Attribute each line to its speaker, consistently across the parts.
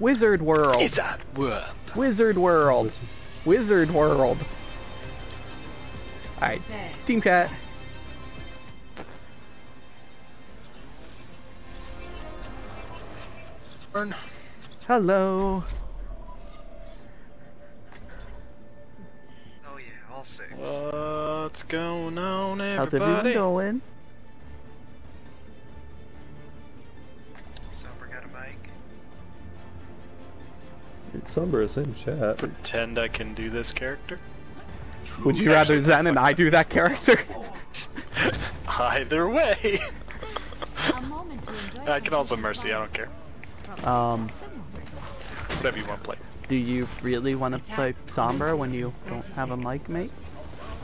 Speaker 1: Wizard World.
Speaker 2: Wizard World.
Speaker 1: Wizard World. Wizard World. Alright, team chat.
Speaker 2: Burn.
Speaker 1: Hello.
Speaker 3: Oh yeah, all six.
Speaker 2: What's going on, everybody?
Speaker 1: How's everyone
Speaker 2: everybody?
Speaker 1: going?
Speaker 4: Sombra is in chat.
Speaker 2: Pretend I can do this character.
Speaker 1: Would you rather Zen and I do that character?
Speaker 2: Either way.
Speaker 5: A moment to enjoy
Speaker 2: I can also mercy. I don't care.
Speaker 1: um,
Speaker 2: It's whatever you want to play.
Speaker 1: do you really want to play Sombra when you don't have a mic, mate?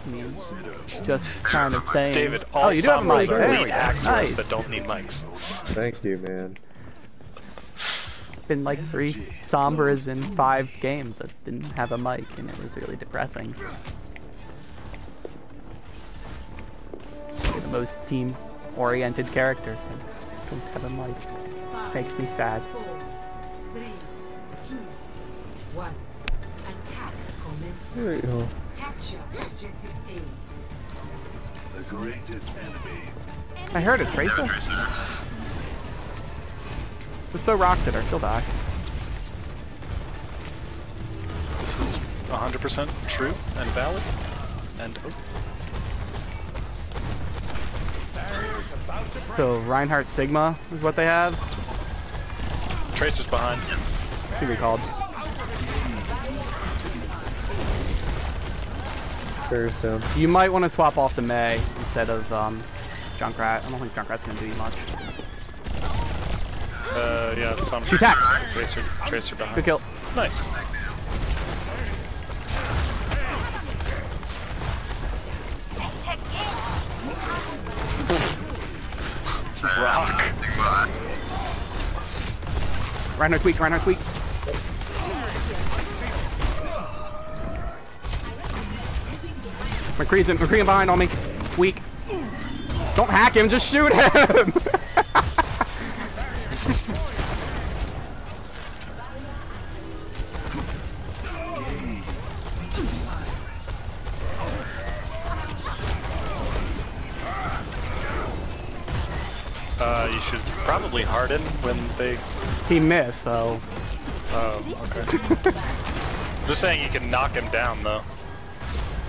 Speaker 1: I mean, just kind of saying.
Speaker 2: David, all
Speaker 1: oh, you do have a mic.
Speaker 2: are
Speaker 1: There
Speaker 2: lead
Speaker 1: we Nice.
Speaker 2: that don't need mics.
Speaker 4: Thank you, man.
Speaker 1: Been like three Sombras in five games that didn't have a mic, and it was really depressing. You're the most team-oriented character. and Don't have a mic. Makes me sad.
Speaker 6: Four, three, two, one. Attack.
Speaker 4: There you go.
Speaker 6: Capture objective A.
Speaker 7: The greatest enemy.
Speaker 1: I heard it, Tracer. Just throw rocks at her, she'll die.
Speaker 2: This is 100% true and valid. And oh,
Speaker 1: So Reinhardt Sigma is what they have.
Speaker 2: Tracer's behind.
Speaker 1: To be called.
Speaker 4: Bear's down.
Speaker 1: You might want to swap off the Mei instead of um, Junkrat. I don't think Junkrat's gonna do you much.
Speaker 2: Uh, yeah, some.
Speaker 1: She's hacked.
Speaker 2: Tracer, Tracer behind.
Speaker 1: Good kill.
Speaker 2: Nice. Rock.
Speaker 1: Reinhardt weak. Reinhardt weak. McCree's in, McCree in behind on me. Weak. Don't hack him. Just shoot him.
Speaker 2: Uh, you should probably harden when they.
Speaker 1: he missed. So
Speaker 2: Oh, okay. Just saying you can knock him down though.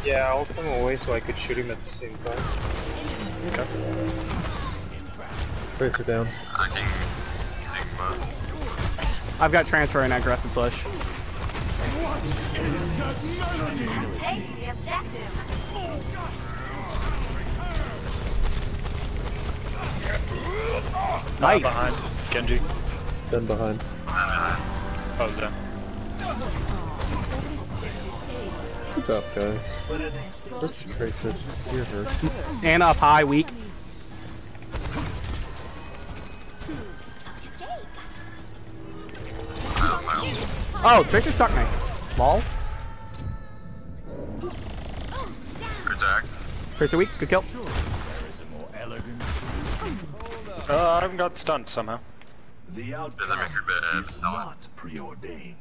Speaker 8: Yeah, I'll come away so I could shoot him at the same time.
Speaker 2: Okay.
Speaker 4: Tracer down.
Speaker 3: Sigma.
Speaker 1: I've got transfer and aggressive push.
Speaker 5: Take the objective.
Speaker 2: Uh,
Speaker 1: Nice.
Speaker 2: behind. Genji.
Speaker 4: Then behind.
Speaker 2: Oh, Zen.
Speaker 4: Good job, guys. Where's the Tracer? You're her.
Speaker 1: Ana up high, weak. Oh, Tracer stuck me. Lol.
Speaker 3: Berserk.
Speaker 1: Tracer weak. Good kill.
Speaker 2: Uh, I haven't got stunned somehow.
Speaker 7: The
Speaker 3: Doesn't make her
Speaker 7: outcome
Speaker 3: bad.
Speaker 7: is
Speaker 3: No.
Speaker 7: not preordained.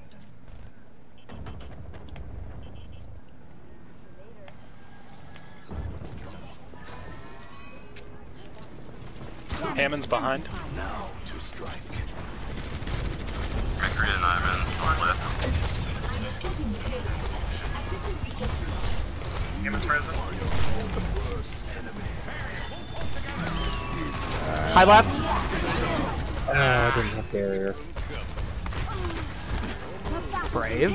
Speaker 2: Hammond's behind.
Speaker 7: Now to strike.
Speaker 3: Mercury and I'm
Speaker 1: High left.
Speaker 4: Ah, I didn't have barrier.
Speaker 1: Brave.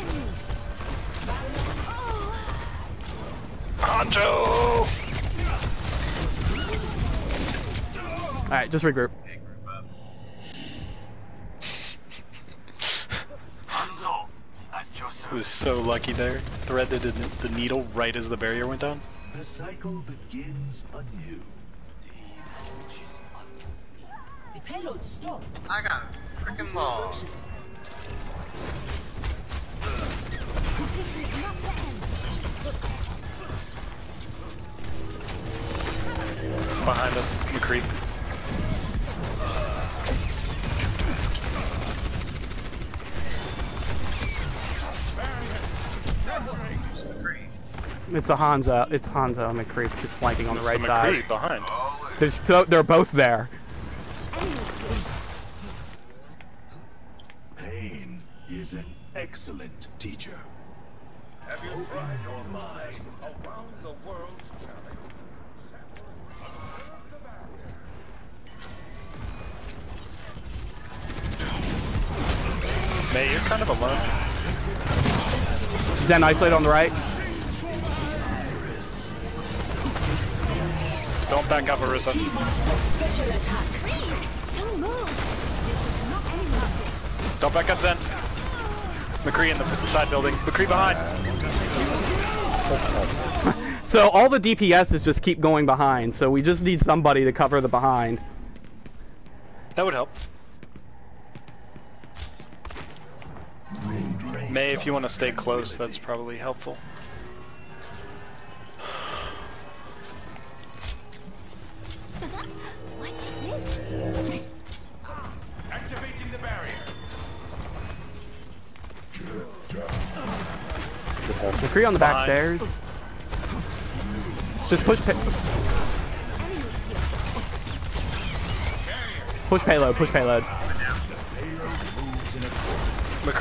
Speaker 2: Hanzo!
Speaker 1: Alright, just regroup.
Speaker 3: Hey, group up.
Speaker 2: He was so lucky there. Threaded the, the needle right as the barrier went down.
Speaker 7: The cycle begins anew.
Speaker 6: Payload stop.
Speaker 3: I got freaking
Speaker 5: long.
Speaker 2: Behind us, you creep.
Speaker 1: It's a Hanzo. It's Hanzo and McCree just flanking on the right side.
Speaker 2: behind.
Speaker 1: They're, they're both there.
Speaker 2: Kind of alone.
Speaker 1: Zen isolate on the right.
Speaker 2: Don't back up, Arisa.
Speaker 5: Special attack. Freeze! Don't move. This is not any
Speaker 2: Don't back up, Zen. McCree in the side building. McCree behind.
Speaker 1: So all the DPS is just keep going behind. So we just need somebody to cover the behind.
Speaker 2: That would help. Mei, if you want to stay close, that's probably helpful.
Speaker 7: Activating the barrier.
Speaker 1: McCree on the back stairs. Just push Push payload, push payload.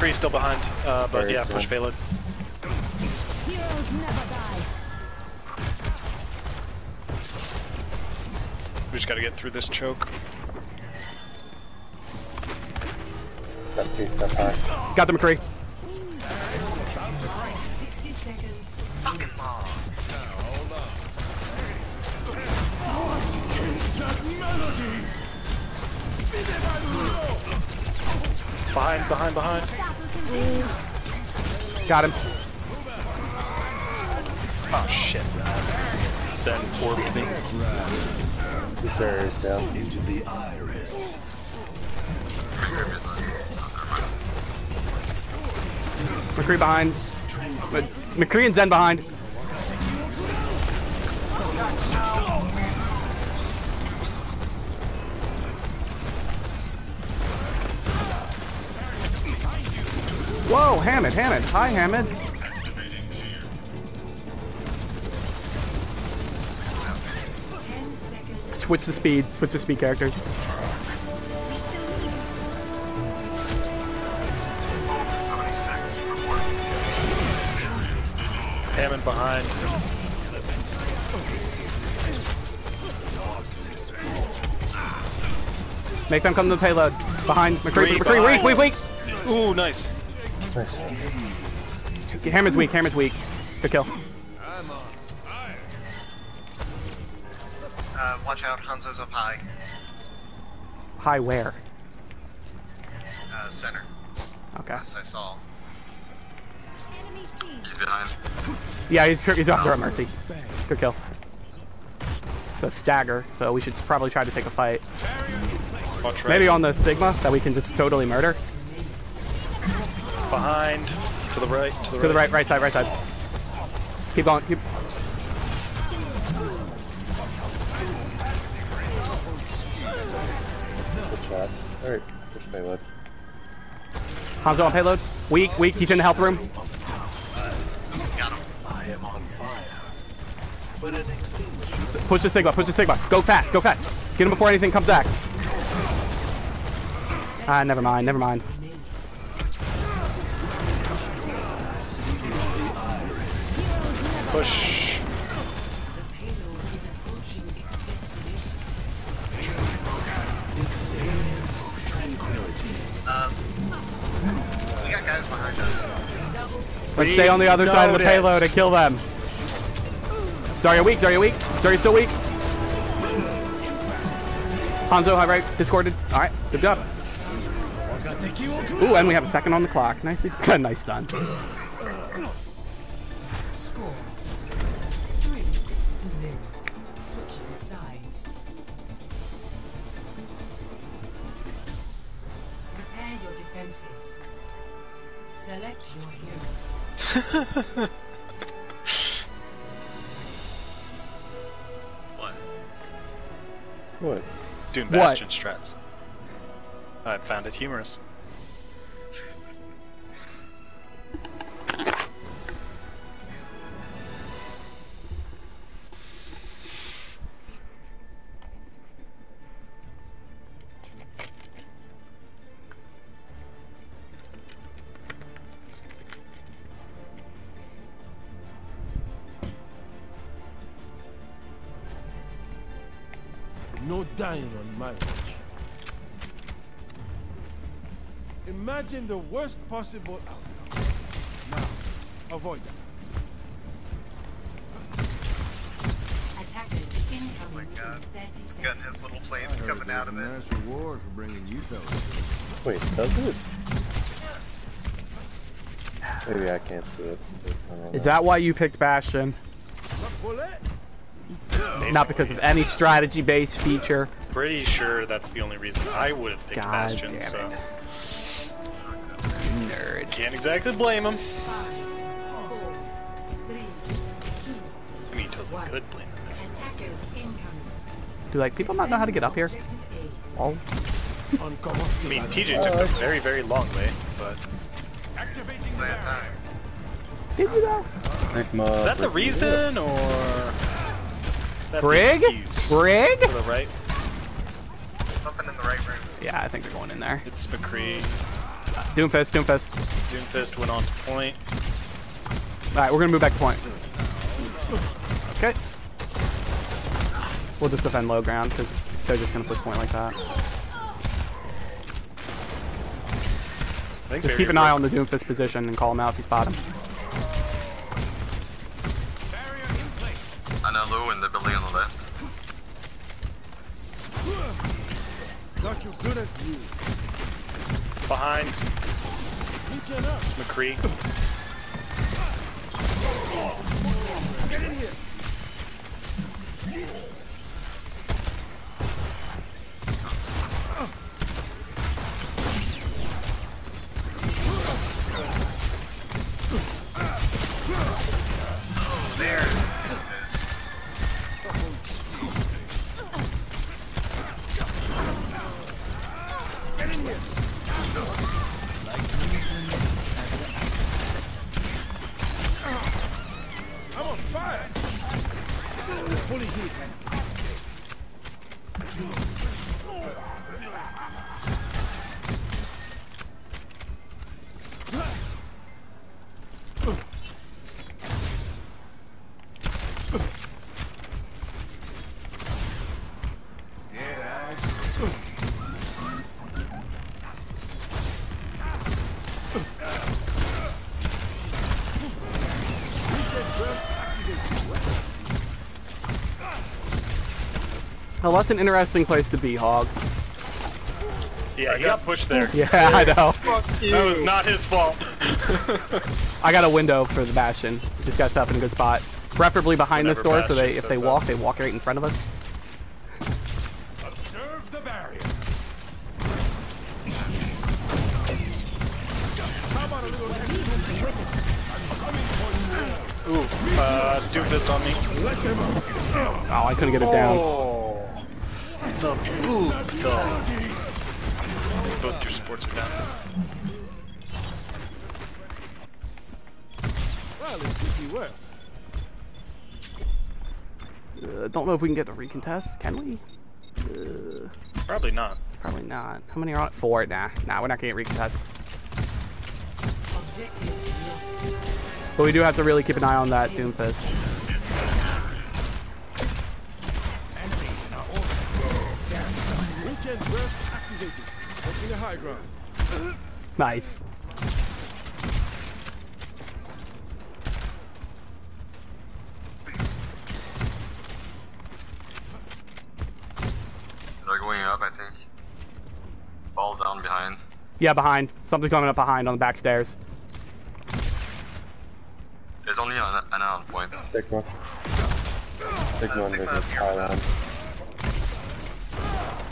Speaker 2: McCree's still behind, uh, but
Speaker 4: Very
Speaker 2: yeah,
Speaker 4: cool.
Speaker 2: push payload.
Speaker 5: Heroes never die.
Speaker 2: We just gotta get through this choke.
Speaker 4: That piece got high.
Speaker 1: Got the McCree.
Speaker 6: 60 seconds.
Speaker 3: Fucking ball.
Speaker 2: Behind, behind, behind.
Speaker 1: Got him.
Speaker 2: Oh shit. Zen orbed me.
Speaker 4: This area's down.
Speaker 7: Into the iris.
Speaker 1: McCree behind. McCree and Zen behind. Whoa, Hammond, Hammond. Hi, Hammond. Switch the speed. Switch the speed characters.
Speaker 2: Hammond behind.
Speaker 1: Make them come to the payload. Behind. McCree, McCree, weak, weak, weak.
Speaker 2: Ooh, nice.
Speaker 4: Nice.
Speaker 1: Hammond's weak, Hammond's weak. Good kill.
Speaker 3: Uh, watch out, Hanzo's up high.
Speaker 1: High where?
Speaker 3: Uh, center.
Speaker 1: Okay.
Speaker 3: Yes, I saw.
Speaker 5: Enemy seen.
Speaker 3: He's behind.
Speaker 1: Yeah, he's, he's off at mercy. Good kill. It's a stagger, so we should probably try to take a fight. Maybe on the Sigma that we can just totally murder.
Speaker 2: Behind. To the right, to the right.
Speaker 1: To the right, right side, right side. Keep going. Keep.
Speaker 4: Good shot. Alright, push payload.
Speaker 1: Hanzo on payload. Weak, weak. He's in the health room.
Speaker 7: I am on fire. But an extinguisher.
Speaker 1: Push the Sigma. Push the Sigma. Go fast. Go fast. Get him before anything comes back. Ah, never mind. Never mind.
Speaker 2: Push.
Speaker 3: We got guys behind us.
Speaker 1: Let's stay on the other side of the payload and kill them. Zarya weak. Zarya weak. Zarya still weak. Hanzo, high right. Discorded. All right. Good job. Ooh, and we have a second on the clock. Nicely. nice stun.
Speaker 6: Prepare defenses. Select your hero.
Speaker 3: What?
Speaker 4: What?
Speaker 2: Doing
Speaker 1: What?
Speaker 2: Strats. I found it humorous.
Speaker 7: Dying on my watch. Imagine the worst possible outcome. Now, avoid that.
Speaker 6: Attackers incoming oh
Speaker 3: my God.
Speaker 6: in 30 seconds.
Speaker 3: Getting his little flames coming out of it.
Speaker 9: Nice reward for bringing you fellas.
Speaker 4: Wait, does it? Maybe I can't see it. I don't
Speaker 1: Is
Speaker 4: know.
Speaker 1: that why you picked Bastion? Not because of any strategy-based feature.
Speaker 2: Pretty sure that's the only reason I would have picked
Speaker 1: God
Speaker 2: Bastion,
Speaker 1: damn
Speaker 2: so
Speaker 1: it. Nerd.
Speaker 2: can't exactly blame him.
Speaker 6: Five, four, three, two.
Speaker 2: I mean, you totally could blame him.
Speaker 6: Attackers incoming.
Speaker 1: Do like people not know how to get up here?
Speaker 6: Objective A.
Speaker 1: Oh,
Speaker 2: I mean, TJ took a very, very long way, but
Speaker 3: So I time.
Speaker 1: did you though?
Speaker 4: Sigma
Speaker 2: is that the reason, or that
Speaker 1: Brig?
Speaker 2: the excuse?
Speaker 1: Brig?
Speaker 2: To the right,
Speaker 3: There's something in the right room.
Speaker 1: Yeah, I think they're going in there.
Speaker 2: it's McCree.
Speaker 1: Doomfist, Doomfist.
Speaker 2: Doomfist went on to point.
Speaker 1: Alright, we're gonna move back to point. Okay. We'll just defend low ground because they're just gonna push point like that.
Speaker 2: I think
Speaker 1: Just keep an eye on the Doomfist position and call him out if he's spot
Speaker 7: you good as new.
Speaker 2: behind. It's McCree.
Speaker 1: Oh, that's an interesting place to be, Hog.
Speaker 2: Yeah, he got pushed there.
Speaker 1: Yeah, I know.
Speaker 2: That was not his fault.
Speaker 1: I got a window for the Bastion. Just got stuff in a good spot. Preferably behind this
Speaker 2: Whenever
Speaker 1: door, so they if they walk,
Speaker 2: up.
Speaker 1: they walk right in front of us.
Speaker 7: Observe the barrier. How about a little
Speaker 2: Ooh, uh, Doomfist on me.
Speaker 1: Oh, I couldn't get it down.
Speaker 2: Oh, the poop, though. Both your supports are down.
Speaker 7: Well, it could be worse.
Speaker 1: Uh, don't know if we can get the recontest. Can we? Uh,
Speaker 2: Probably not.
Speaker 1: probably not. How many are on it? Four. Nah, nah, we're not gonna get recontest. But we do have to really keep an eye on that Doomfist.
Speaker 7: High ground.
Speaker 1: Nice.
Speaker 10: They're going up, I think. Ball down behind.
Speaker 1: Yeah, behind. Something's coming up behind on the back stairs.
Speaker 10: There's only an, an on point.
Speaker 4: Sigma. Sigma
Speaker 3: Uh,
Speaker 4: and
Speaker 3: Sigma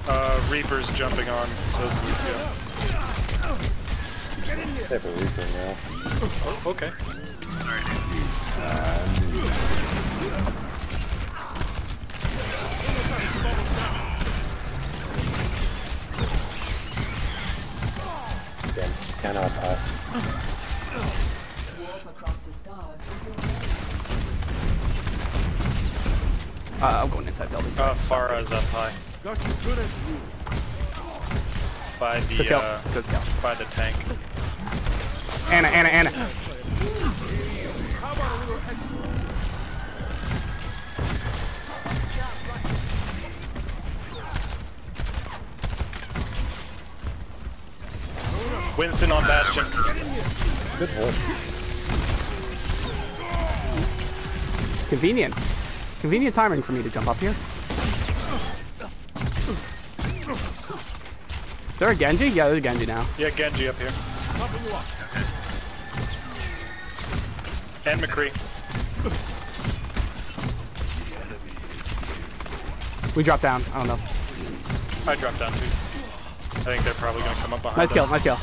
Speaker 2: Uh, Reaper's jumping on, so is Lucio.
Speaker 4: They have a Reaper now.
Speaker 2: Oh, okay.
Speaker 3: Sorry, dude.
Speaker 4: Again, cannot pass.
Speaker 6: Warp across the stars with your
Speaker 1: Uh, I'm going inside building.
Speaker 2: Uh, Pharah's up high by the Good
Speaker 1: kill.
Speaker 2: Uh,
Speaker 1: Good kill.
Speaker 2: by the tank.
Speaker 7: Ana, Ana, Ana.
Speaker 2: Winston on Bastion.
Speaker 4: Good boy.
Speaker 1: Convenient. Convenient timing for me to jump up here. There a Genji? Yeah, there's a Genji now.
Speaker 2: Yeah, Genji up here. And McCree.
Speaker 1: We drop down. I don't know.
Speaker 2: I dropped down too. I think they're probably gonna come up behind
Speaker 1: Nice
Speaker 2: us.
Speaker 1: kill, nice kill.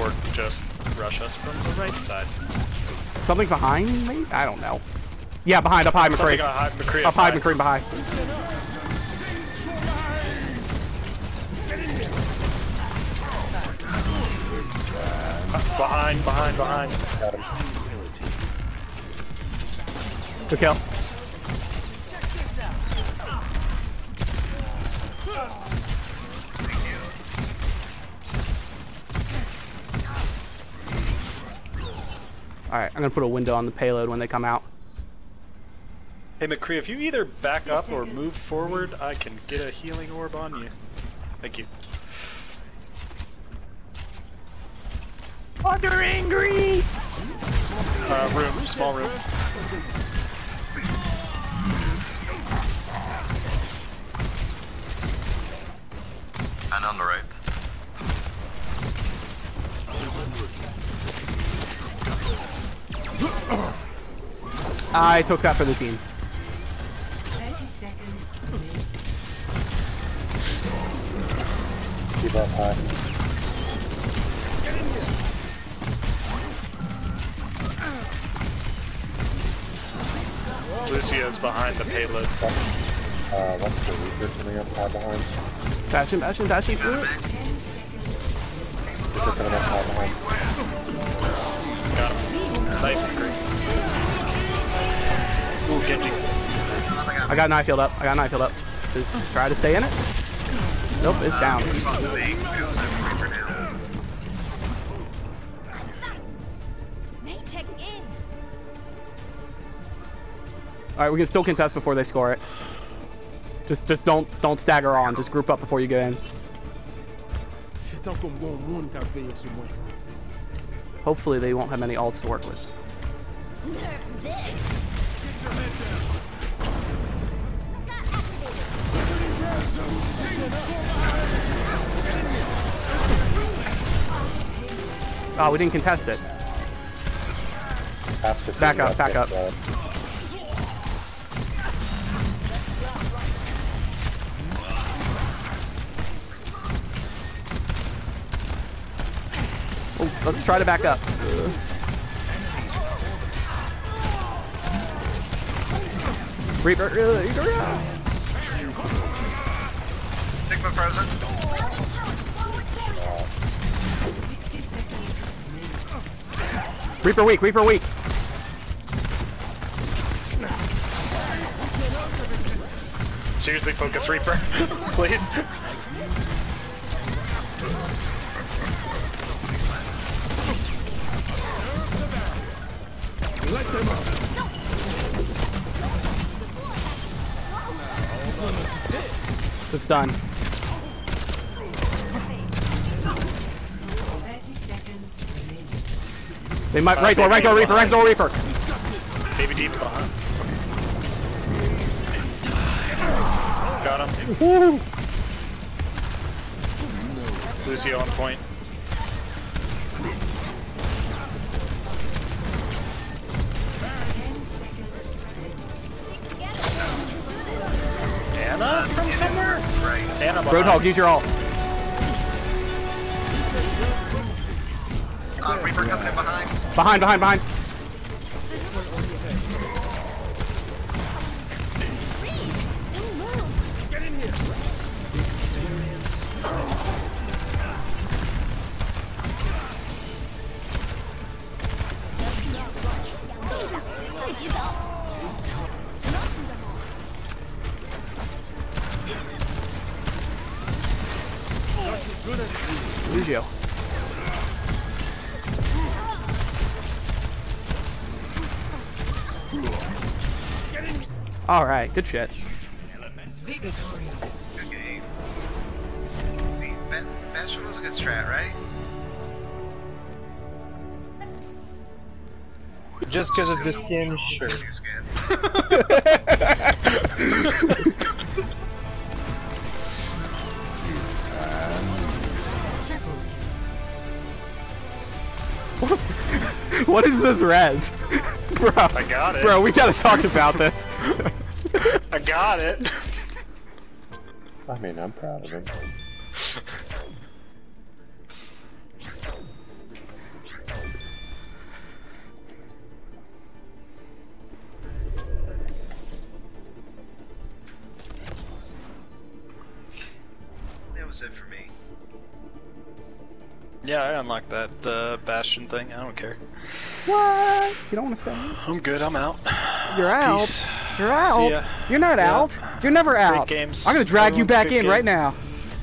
Speaker 2: Or just rush us from the right side.
Speaker 1: Something behind me? I don't know. Yeah, behind, up high, McCree.
Speaker 2: on high, McCree
Speaker 1: Up high, McCree, behind.
Speaker 2: Behind, behind, behind.
Speaker 4: Got him.
Speaker 1: Good kill. Alright, I'm gonna put a window on the payload when they come out.
Speaker 2: Hey McCree, if you either back up or move forward, I can get a healing orb on you. Thank you.
Speaker 1: Under angry!
Speaker 2: Uh, room, small room.
Speaker 10: And on the right.
Speaker 1: I took that for the team.
Speaker 6: 30 seconds remaining.
Speaker 4: Keep up high.
Speaker 2: Lucio's behind the payload.
Speaker 4: Uh, what's the Reaper coming up high behind?
Speaker 1: Bastion, bastion, bastion. Ooh.
Speaker 4: Reaper coming up high behind.
Speaker 2: Got him. Nice. Ooh, Genji.
Speaker 1: I got knife field up. I got knife field up. Just try to stay in it. Nope, it's down. Alright, we can still contest before they score it. Just just don't don't stagger on. Just group up before you get in.
Speaker 9: C'est un comme bon monde qui a veillé sur moi.
Speaker 1: Hopefully they won't have many alts to work with. Oh, we didn't contest it.
Speaker 4: Half the team
Speaker 1: Back up, back up. Let's try to back up. Reaper, uh,
Speaker 3: Sigma frozen.
Speaker 6: 60 seconds remaining.
Speaker 1: Reaper weak, Reaper weak.
Speaker 2: Seriously, focus Reaper, please.
Speaker 1: It's done.
Speaker 6: 30 seconds remaining.
Speaker 1: They might right door, right door, Reaper, right door, Reaper.
Speaker 2: Baby deep behind. Got him. Lucio on point. Ana behind.
Speaker 1: Roadhog, use your ult.
Speaker 3: Uh, Reaper coming in behind.
Speaker 1: Behind, behind, behind. Lucio. Alright, good shit.
Speaker 3: Good game. See, Bastion was a good strat, right?
Speaker 8: Just because of the skin, sure.
Speaker 1: what is this res? Bro,
Speaker 2: I got it.
Speaker 1: bro, we gotta talk about this.
Speaker 2: I got it.
Speaker 4: I mean, I'm proud of him.
Speaker 3: That was it for me.
Speaker 2: Yeah, I unlocked that uh, Bastion thing. I don't care.
Speaker 1: What? You don't want to stay?
Speaker 2: I'm good. I'm out.
Speaker 1: You're out.
Speaker 2: Peace.
Speaker 1: You're out. You're not
Speaker 2: Yeah.
Speaker 1: out. You're never out.
Speaker 2: Great games.
Speaker 1: I'm gonna drag you back
Speaker 2: good
Speaker 1: in right now.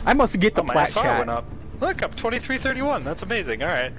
Speaker 1: I must get the
Speaker 2: Oh, my
Speaker 1: plat chat.
Speaker 2: went up. Look, I'm 2331. That's amazing. All right.